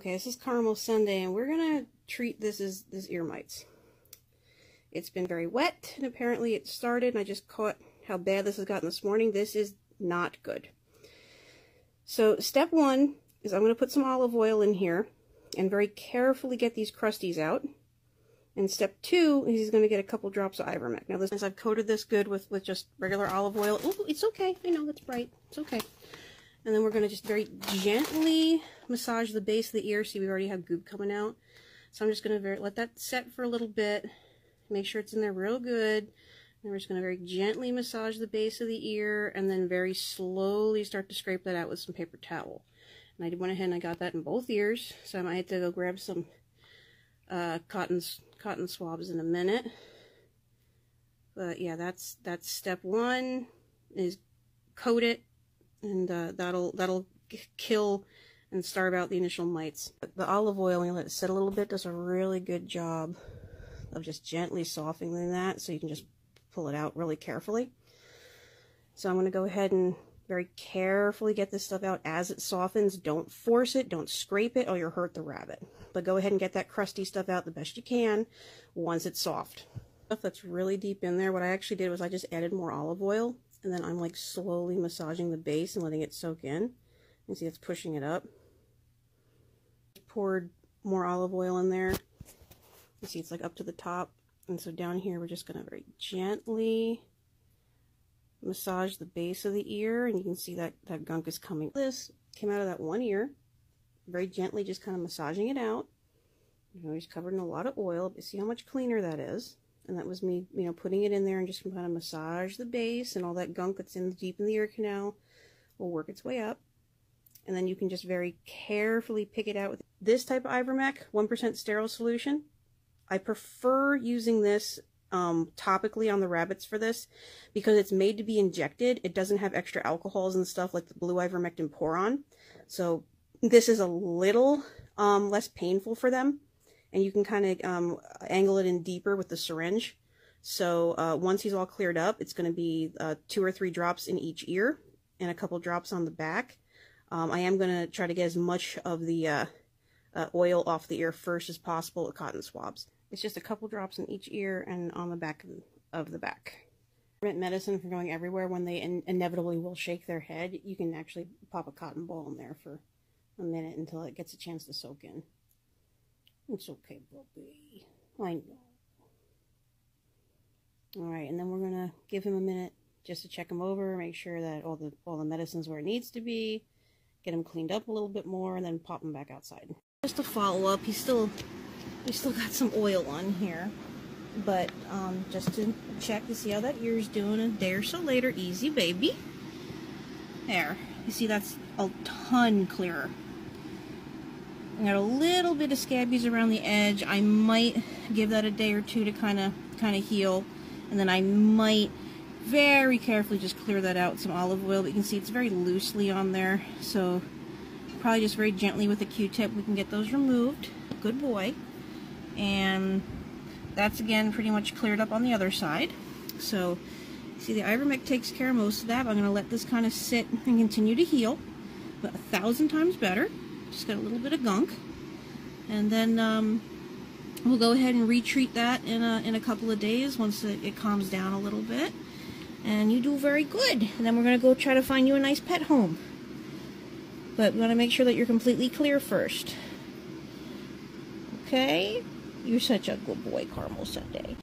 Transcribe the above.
Okay, this is Carmel Sundae, and we're gonna treat this as, as ear mites. It's been very wet, and apparently it started, and I just caught how bad this has gotten this morning. This is not good. So step one is I'm going to put some olive oil in here and very carefully get these crusties out. And step two is he's going to get a couple drops of Ivermectin. Now, this, I've coated this good with, with just regular olive oil. Ooh, it's okay. I know, that's bright. It's okay. And then we're going to just very gently massage the base of the ear. See, we already have goop coming out. So I'm just going to let that set for a little bit. Make sure it's in there real good. And we're just going to very gently massage the base of the ear and then very slowly start to scrape that out with some paper towel. And I went ahead and I got that in both ears. So I might have to go grab some uh, cotton, cotton swabs in a minute. But yeah, that's that's step one is coat it and uh, that'll that'll kill and starve out the initial mites. The olive oil, you let it sit a little bit, does a really good job of just gently softening that so you can just pull it out really carefully. So I'm going to go ahead and very carefully get this stuff out as it softens. Don't force it, don't scrape it, or you'll hurt the rabbit. But go ahead and get that crusty stuff out the best you can once it's soft. Stuff that's really deep in there, what I actually did was I just added more olive oil and then I'm like slowly massaging the base and letting it soak in. You see it's pushing it up. Poured more olive oil in there. You see it's like up to the top. And so down here we're just going to very gently massage the base of the ear and you can see that that gunk is coming. This came out of that one ear. Very gently just kind of massaging it out. You know, he's covered in a lot of oil, but see how much cleaner that is. And that was me, you know, putting it in there and just kind of massage the base and all that gunk that's in deep in the ear canal will work its way up. And then you can just very carefully pick it out with this type of Ivomec, 1% sterile solution. I prefer using this um, topically on the rabbits for this because it's made to be injected. It doesn't have extra alcohols and stuff like the blue ivermectin pour-on. So this is a little um, less painful for them and you can kind of um, angle it in deeper with the syringe. So uh, once he's all cleared up, it's going to be uh, two or three drops in each ear and a couple drops on the back. Um, I am going to try to get as much of the uh, uh, oil off the ear first as possible with cotton swabs. It's just a couple drops in each ear and on the back of the back. Prevent medicine from going everywhere when they in inevitably will shake their head. You can actually pop a cotton ball in there for a minute until it gets a chance to soak in. It's okay, Bobby. I know. Alright, and then we're to give him a minute just to check him over, make sure that all the all the medicine's where it needs to be, get him cleaned up a little bit more, and then pop him back outside. Just to follow up, he's still he's still got some oil on here, but um, just to check to see how that ear's doing a day or so later. Easy, baby. There. You see, that's a ton clearer. I got a little bit of scabies around the edge. I might give that a day or two to kind of kind of heal. And then I might very carefully just clear that out with some olive oil. But you can see it's very loosely on there. So probably just very gently with a Q-tip we can get those removed. Good boy. And that's again pretty much cleared up on the other side. So see the Ivomec takes care of most of that. I'm going to let this kind of sit and continue to heal. But a thousand times better. Just got a little bit of gunk. And then um, we'll go ahead and retreat that in a, in a couple of days once it, it calms down a little bit. And you do very good. And then we're going to go try to find you a nice pet home. But we want to make sure that you're completely clear first. Okay? You're such a good boy, Carmel Sundae.